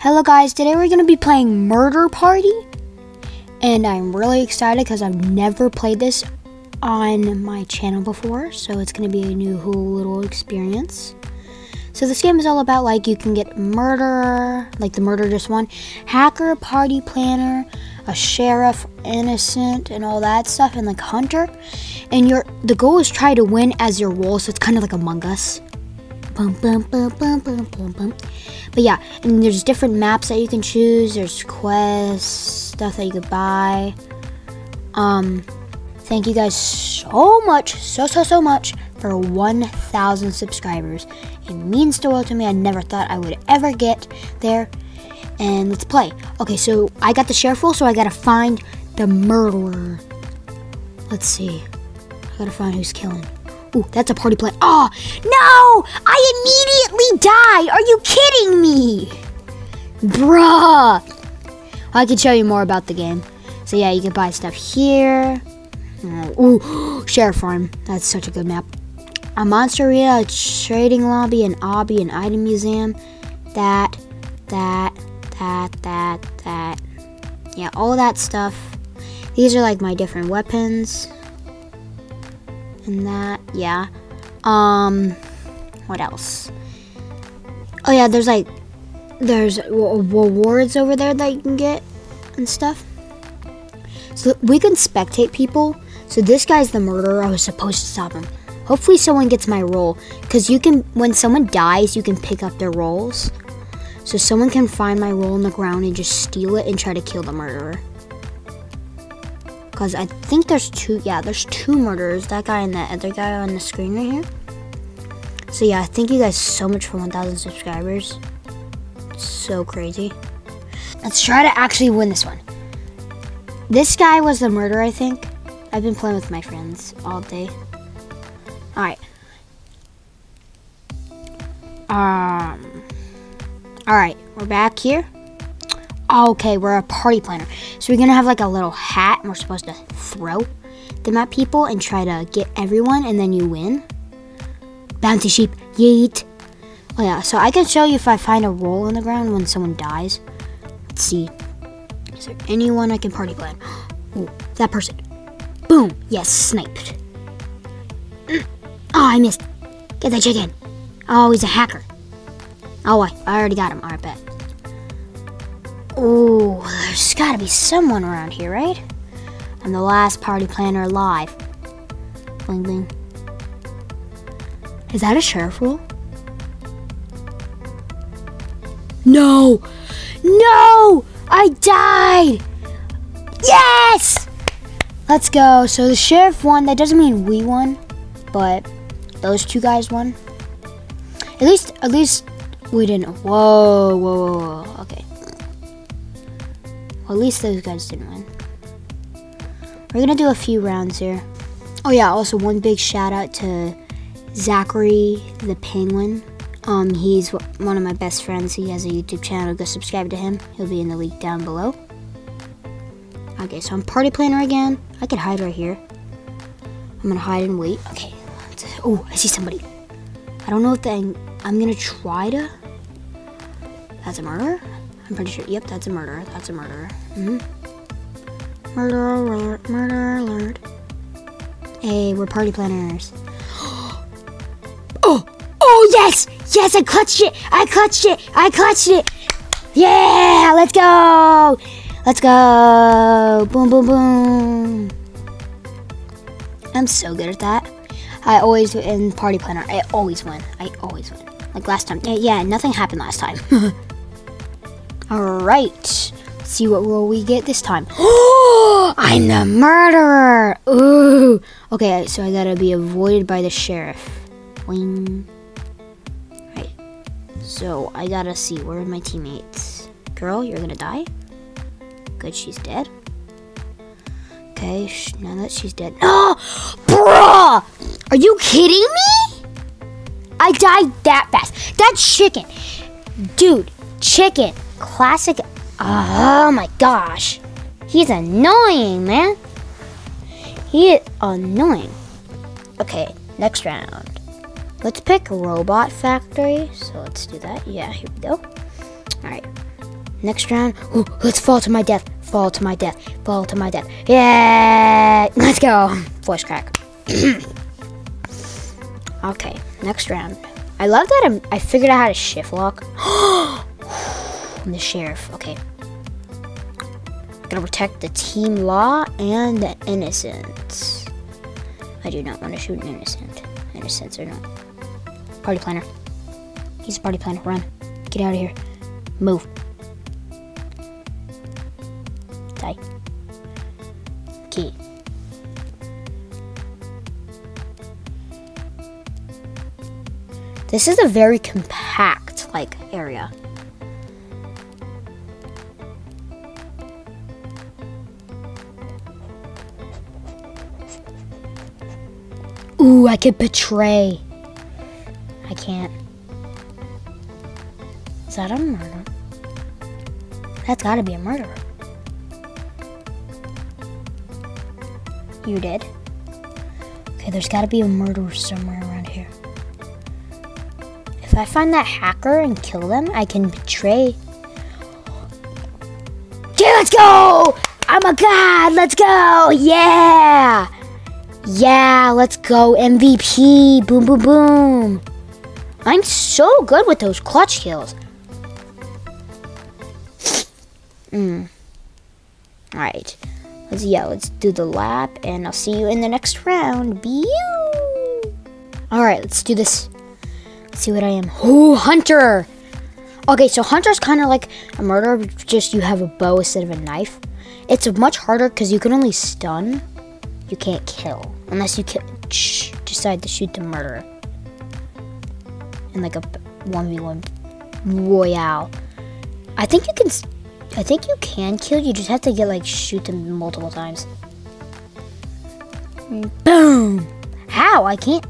Hello guys, today we're going to be playing Murder Party. And I'm really excited because I've never played this on my channel before. So it's going to be a new whole little experience. So this game is all about like you can get murderer, like the murder just one, hacker, party planner, a sheriff, innocent, and all that stuff, and like hunter. And your the goal is try to win as your role, so it's kind of like Among Us. Bum, bum, bum, bum, bum, bum, bum. But yeah, and there's different maps that you can choose. There's quests, stuff that you could buy. Um, thank you guys so much, so so so much for 1,000 subscribers. It means the world to me. I never thought I would ever get there. And let's play. Okay, so I got the sheriff role, so I gotta find the murderer. Let's see. I gotta find who's killing. Ooh, that's a party plan. Oh, no! I immediately die! Are you kidding me? Bruh! I can show you more about the game. So yeah, you can buy stuff here. Uh, ooh, Sheriff Farm. That's such a good map. A monster arena, a trading lobby, an obby, an item museum. That, that, that, that, that. Yeah, all that stuff. These are like my different weapons and that. Yeah. Um, what else? Oh yeah, there's like there's rewards over there that you can get and stuff. So we can spectate people. So this guy's the murderer. I was supposed to stop him. Hopefully someone gets my role because you can when someone dies, you can pick up their roles. So someone can find my role in the ground and just steal it and try to kill the murderer. Because I think there's two, yeah, there's two murderers. That guy and that other guy on the screen right here. So yeah, thank you guys so much for 1,000 subscribers. So crazy. Let's try to actually win this one. This guy was the murderer, I think. I've been playing with my friends all day. Alright. Um. Alright, we're back here. Oh, okay, we're a party planner. So we're gonna have like a little hat and we're supposed to throw them at people and try to get everyone and then you win. Bounty sheep, yeet. Oh yeah, so I can show you if I find a role on the ground when someone dies. Let's see. Is there anyone I can party plan? Oh, that person. Boom, yes, sniped. Oh, I missed. Get that chicken. Oh, he's a hacker. Oh, I, I already got him. Alright, bet. Oh, there's gotta be someone around here, right? I'm the last party planner alive. Bling bling. Is that a sheriff rule? No! No! I died! Yes! Let's go. So the sheriff won. That doesn't mean we won, but those two guys won. At least, at least we didn't. Whoa, whoa, whoa, whoa. Okay. Well, at least those guys didn't win. We're gonna do a few rounds here. Oh yeah, also one big shout out to Zachary the Penguin. Um, he's one of my best friends. He has a YouTube channel. Go subscribe to him. He'll be in the link down below. Okay, so I'm party planner again. I could hide right here. I'm gonna hide and wait. Okay. Oh, I see somebody. I don't know if I'm. I'm gonna try to. That's a murder. I'm pretty sure. Yep, that's a murder. That's a murderer. Mm hmm Murder alert. Murder alert. Hey, we're party planners. oh! Oh, yes! Yes, I clutched it! I clutched it! I clutched it! Yeah! Let's go! Let's go! Boom, boom, boom! I'm so good at that. I always, in party planner, I always win. I always win. Like last time. Yeah, yeah nothing happened last time. Alright. See what will we get this time. Oh, I'm the murderer! Ooh! Okay, so I gotta be avoided by the sheriff. Wing. Right. So I gotta see, where are my teammates? Girl, you're gonna die? Good, she's dead. Okay, now that she's dead. Oh! Bruh! Are you kidding me? I died that fast. That chicken. Dude, chicken classic. Oh my gosh. He's annoying, man. He is annoying. Okay, next round. Let's pick Robot Factory. So let's do that. Yeah, here we go. Alright. Next round. Ooh, let's fall to my death. Fall to my death. Fall to my death. Yeah! Let's go. Voice crack. okay, next round. I love that I'm, I figured out how to shift lock. Oh, I'm the sheriff. Okay. Gonna protect the team law and the innocents. I do not want to shoot an innocent. Innocents or not. Party planner. He's a party planner. Run. Get out of here. Move. Die. Key. This is a very compact like area. Ooh, I could betray. I can't. Is that a murder? That's gotta be a murder. You did? Okay, there's gotta be a murderer somewhere around here. If I find that hacker and kill them, I can betray. Okay, let's go! I'm a god! Let's go! Yeah! Yeah, let's go. MVP. Boom, boom, boom. I'm so good with those clutch kills. Mm. Alright. Let's yeah, let's do the lap and I'll see you in the next round. Bew! Alright, let's do this. Let's see what I am. Oh, Hunter! Okay, so Hunter's kind of like a murderer, just you have a bow instead of a knife. It's much harder because you can only stun. You can't kill. Unless you decide to shoot the murderer. In like a 1v1 royale. I think you can I think you can kill, you just have to get like shoot them multiple times. Boom! How? I can't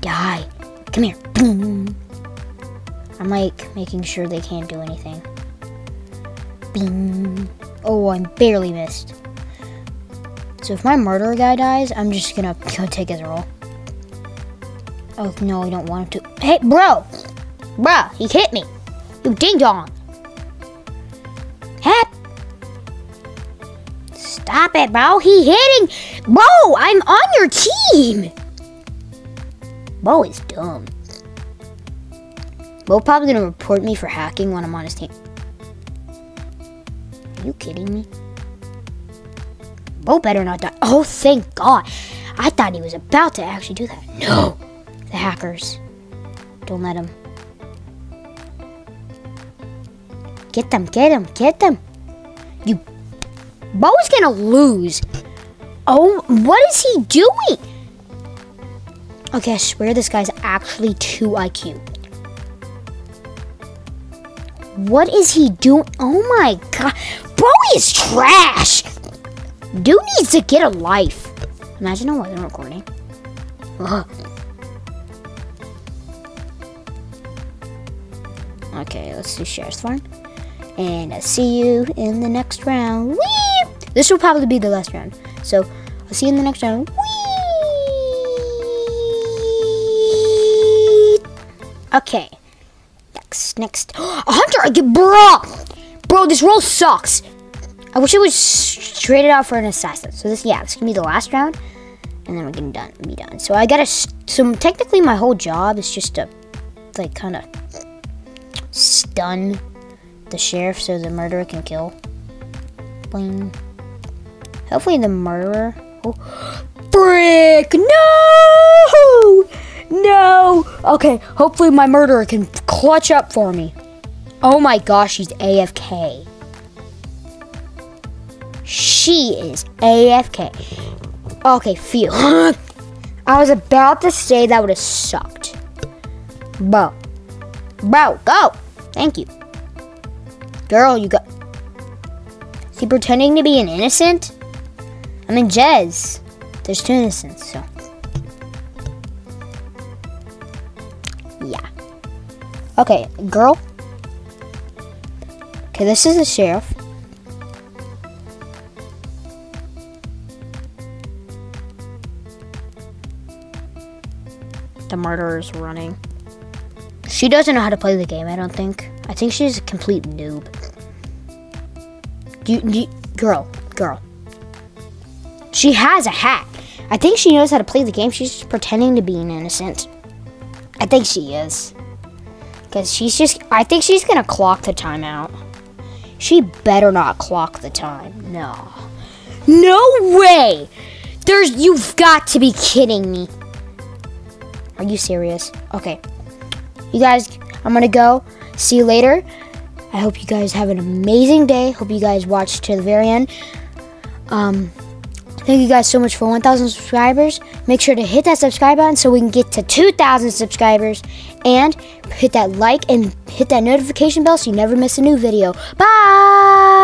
die. Come here. Boom. I'm like making sure they can't do anything. Oh, I barely missed. So if my murderer guy dies, I'm just gonna go take his role. Oh no, I don't want to. Hey, bro! Bro, he hit me! You ding dong! Hey, Stop it, bro. He hitting. Bro, I'm on your team. Bo is dumb. Bo probably gonna report me for hacking when I'm on his team. Are you kidding me? Bo better not die. Oh, thank God. I thought he was about to actually do that. No. The hackers. Don't let him. Get them, get them, get them. You Bo is gonna lose. Oh, what is he doing? Okay, I swear this guy's actually 2 IQ. What is he doing? Oh my god. Bro is trash. Dude needs to get a life. Imagine I wasn't recording. Ugh. Okay, let's do Sheriff's Farm. And I'll see you in the next round. Whee! This will probably be the last round. So I'll see you in the next round. Whee! Okay. Next, next. A hunter! I get bro! Bro, this role sucks. I wish it was traded out for an assassin. So this, yeah, this can be the last round, and then we're gonna done, be done. So I gotta. So technically, my whole job is just to, like, kind of stun the sheriff so the murderer can kill. Bling. Hopefully the murderer. Oh, frick! No! No! Okay, hopefully my murderer can clutch up for me. Oh my gosh, he's AFK. She is AFK. Okay, feel. I was about to say that would have sucked. Bro. Bro, go! Thank you. Girl, you got... Is he pretending to be an innocent? I mean, Jez. There's two innocents, so. Yeah. Okay, girl. Okay, this is the sheriff. The murderer's running. She doesn't know how to play the game, I don't think. I think she's a complete noob. You, you, girl, girl. She has a hat. I think she knows how to play the game. She's just pretending to be an innocent. I think she is. Because she's just, I think she's going to clock the time out. She better not clock the time. No. No way! There's, you've got to be kidding me. Are you serious? Okay. You guys, I'm going to go. See you later. I hope you guys have an amazing day. Hope you guys watch to the very end. Um, thank you guys so much for 1,000 subscribers. Make sure to hit that subscribe button so we can get to 2,000 subscribers. And hit that like and hit that notification bell so you never miss a new video. Bye!